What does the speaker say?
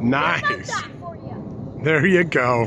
Nice. There you go.